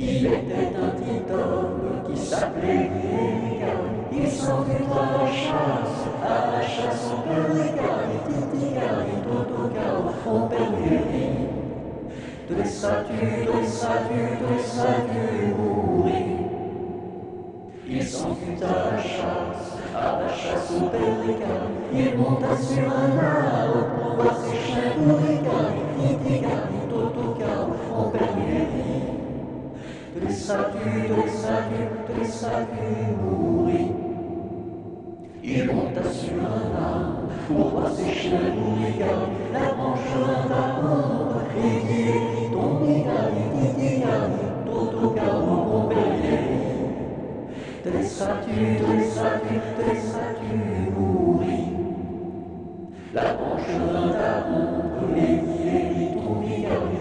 Il était un petit homme qui s'appelait. Il s'en fut à la chasse, à la chasse au Péréga. Et Titiga et Totoga les les statues, de les statues mourir. Il s'en fut à la chasse, à la chasse au Péréga. Il monta sur un arbre de les statues, de les statues, de les statues mourir. Il monta sur un arbre pour chiens mourir, la branche d'un ombre, et dit, ton dit, toto les les les mourir. La branche dit, ton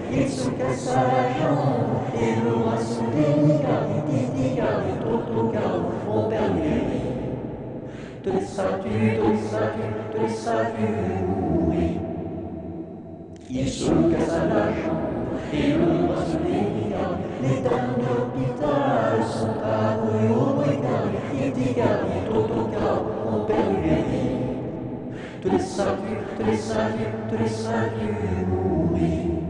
il se cassa la jambe, Il se cassa la jambe, et le roi se délicat, les dames de l'hôpital sont apparues au brigade, titiga, et totoga, on perdu de les statues, de les statues, de les mourir.